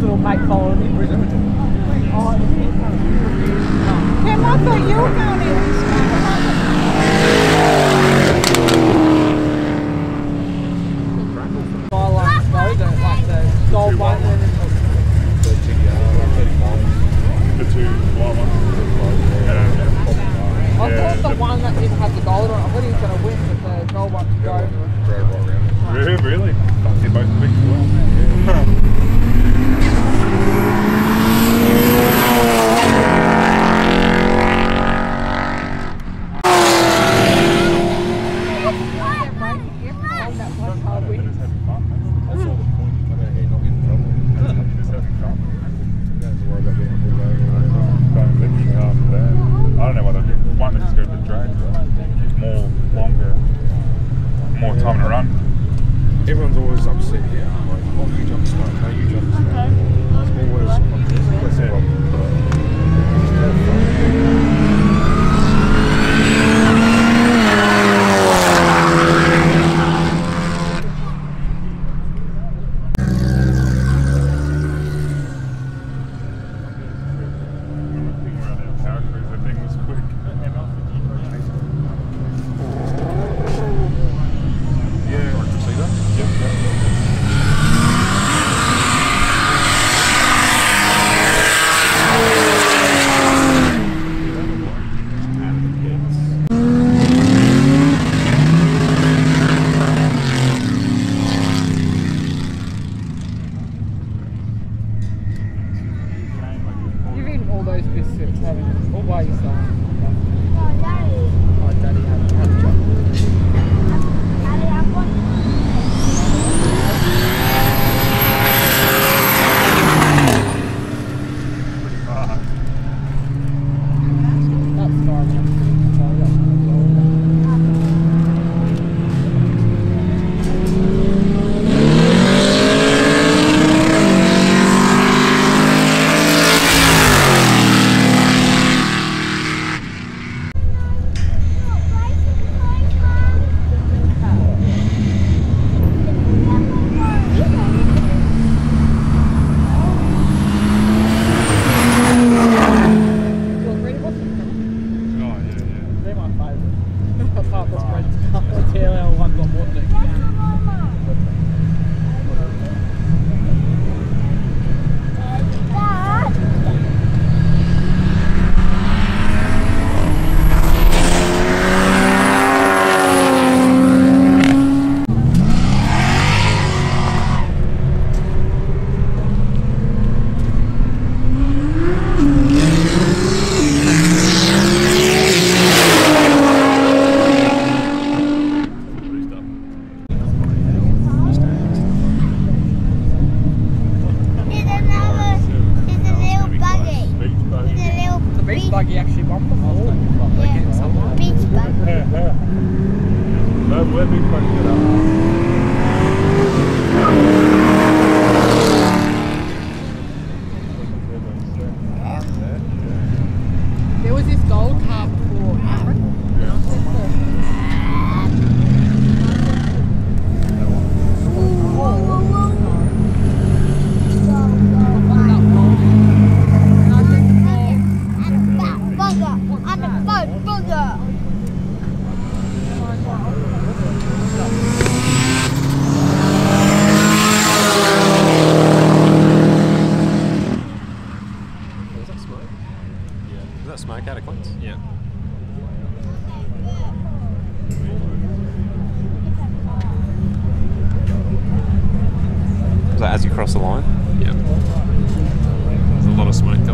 Little Mike following me, as you cross the line. Yeah. There's a lot of smoke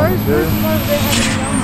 cars? Sure.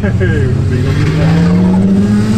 嘿嘿你的